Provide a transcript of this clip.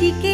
sí